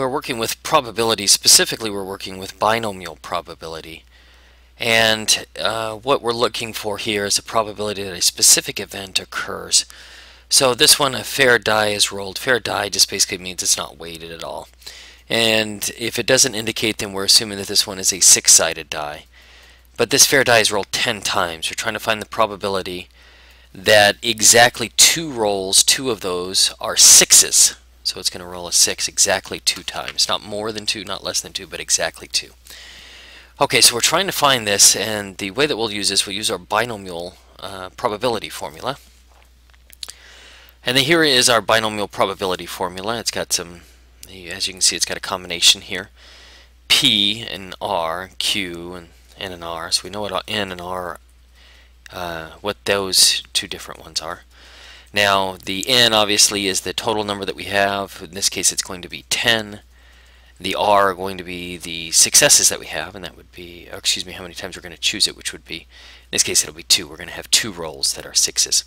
we're working with probability. Specifically, we're working with binomial probability. And uh, what we're looking for here is the probability that a specific event occurs. So this one, a fair die is rolled. Fair die just basically means it's not weighted at all. And if it doesn't indicate, then we're assuming that this one is a six-sided die. But this fair die is rolled 10 times. We're trying to find the probability that exactly two rolls, two of those, are sixes. So it's going to roll a 6 exactly two times. Not more than two, not less than two, but exactly two. Okay, so we're trying to find this, and the way that we'll use this, we'll use our binomial uh, probability formula. And then here is our binomial probability formula. It's got some, as you can see, it's got a combination here. P and R, Q and N and R. So we know what N and R, uh, what those two different ones are. Now, the n obviously is the total number that we have. In this case, it's going to be 10. The r are going to be the successes that we have, and that would be, excuse me, how many times we're going to choose it, which would be, in this case, it'll be 2. We're going to have two rolls that are sixes.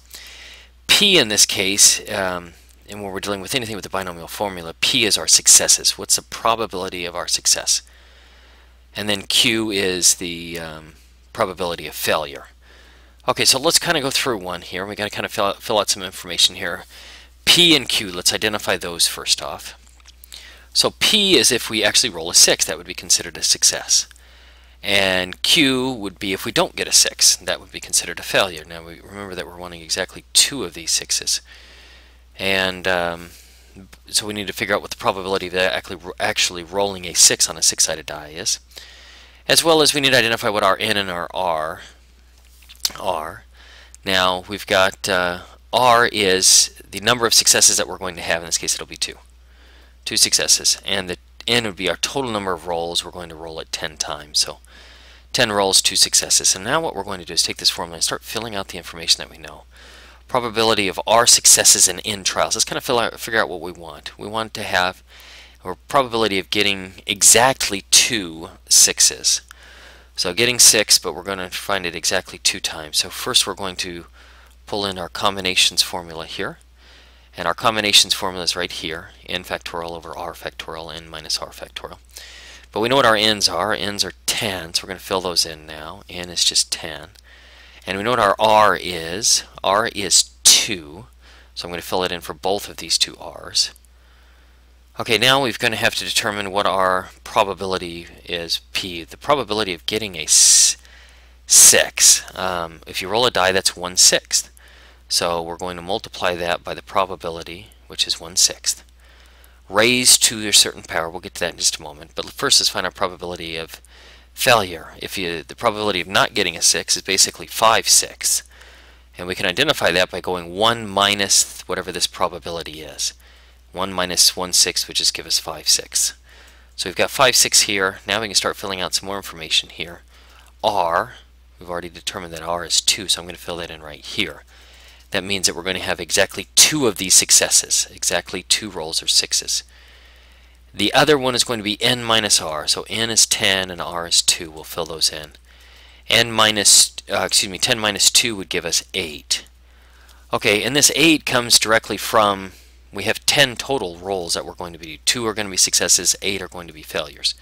p in this case, um, and when we're dealing with anything with the binomial formula, p is our successes. What's the probability of our success? And then q is the um, probability of failure. Okay, so let's kind of go through one here. We got to kind of fill out, fill out some information here. P and Q, let's identify those first off. So P is if we actually roll a 6, that would be considered a success. And Q would be if we don't get a 6, that would be considered a failure. Now we remember that we're wanting exactly two of these 6s. And um, so we need to figure out what the probability of actually, actually rolling a 6 on a 6-sided die is. As well as we need to identify what our N and our R R. Now we've got uh, R is the number of successes that we're going to have. In this case, it'll be two. Two successes. And the N would be our total number of rolls. We're going to roll it 10 times. So 10 rolls, two successes. And now what we're going to do is take this formula and start filling out the information that we know. Probability of R successes in N trials. Let's kind of out, figure out what we want. We want to have a probability of getting exactly two sixes. So getting 6, but we're going to find it exactly two times. So first we're going to pull in our combinations formula here. And our combinations formula is right here, n factorial over r factorial, n minus r factorial. But we know what our n's are. Our n's are 10, so we're going to fill those in now. n is just 10. And we know what our r is. r is 2, so I'm going to fill it in for both of these two r's. Okay, now we're going to have to determine what our probability is, P. The probability of getting a 6. Um, if you roll a die, that's 1 sixth. So we're going to multiply that by the probability, which is 1 sixth. Raised to a certain power, we'll get to that in just a moment. But first, let's find our probability of failure. If you, The probability of not getting a 6 is basically 5 sixths. And we can identify that by going 1 minus whatever this probability is. 1 minus 1 6 would just give us 5 6. So we've got 5 6 here. Now we can start filling out some more information here. R, we've already determined that R is 2, so I'm going to fill that in right here. That means that we're going to have exactly two of these successes, exactly two rolls or sixes. The other one is going to be n minus r, so n is 10 and r is 2. We'll fill those in. n minus, uh, excuse me, 10 minus 2 would give us 8. Okay, and this 8 comes directly from we have 10 total rolls that we're going to be. Two are going to be successes, eight are going to be failures.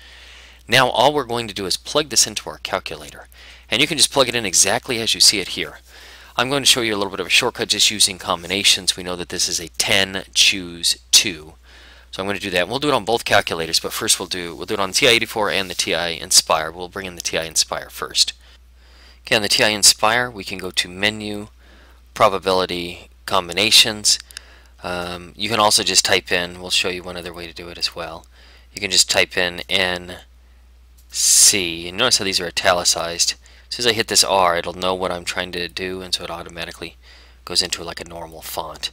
Now all we're going to do is plug this into our calculator. And you can just plug it in exactly as you see it here. I'm going to show you a little bit of a shortcut just using combinations. We know that this is a 10 choose 2. So I'm going to do that. We'll do it on both calculators, but first we'll do we'll do it on the TI-84 and the TI Nspire. We'll bring in the TI Nspire first. Okay, on the TI Nspire, we can go to Menu, Probability, Combinations, um, you can also just type in, we'll show you one other way to do it as well. You can just type in NC, and notice how these are italicized. As soon as I hit this R, it'll know what I'm trying to do, and so it automatically goes into like a normal font.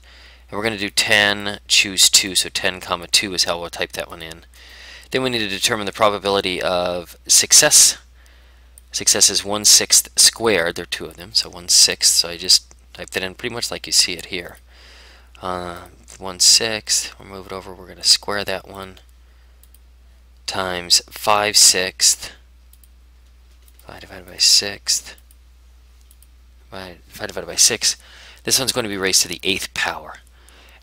And we're going to do 10, choose 2, so 10 comma 2 is how we'll type that one in. Then we need to determine the probability of success. Success is 1 sixth squared, there are two of them, so 1 sixth, so I just typed that in pretty much like you see it here uh, 1 sixth, we'll move it over, we're going to square that one, times 5 sixths, 5 divided by 6th, 5 divided by 6. This one's going to be raised to the 8th power.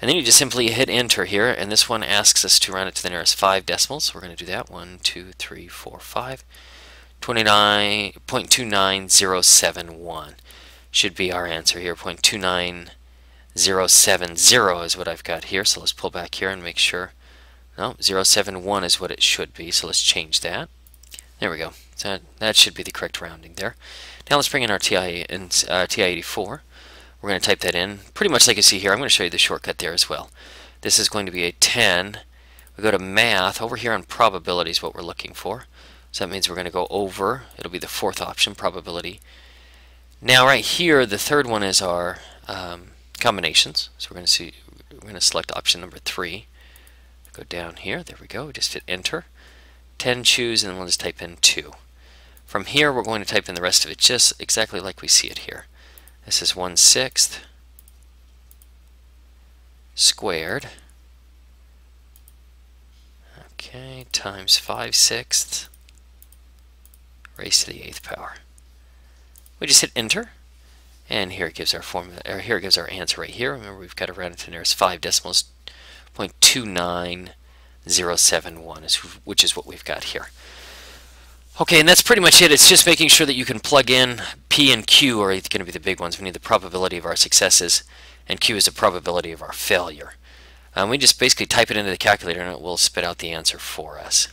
And then you just simply hit enter here, and this one asks us to round it to the nearest five decimals. We're going to do that. One, two, three, four, five. 29.29071 should be our answer here. 0.29070 is what I've got here. So let's pull back here and make sure. No, 071 is what it should be. So let's change that. There we go. So that, that should be the correct rounding there. Now let's bring in our TI and uh, TI-84. We're going to type that in pretty much like you see here. I'm going to show you the shortcut there as well. This is going to be a 10. We go to math. Over here on probability is what we're looking for. So that means we're going to go over. It'll be the fourth option, probability. Now right here, the third one is our um, combinations. So we're going to see. We're going to select option number three. Go down here. There we go. Just hit enter. 10 choose, and then we'll just type in 2. From here, we're going to type in the rest of it just exactly like we see it here. This is 1 sixth squared. Okay, times 5 sixths raised to the eighth power. We just hit enter, and here it gives our formula, or here it gives our answer right here. Remember, we've got to round it to nearest five decimals, 0.29071, is, which is what we've got here. Okay, and that's pretty much it. It's just making sure that you can plug in P and Q are going to be the big ones. We need the probability of our successes, and Q is the probability of our failure. Um, we just basically type it into the calculator and it will spit out the answer for us.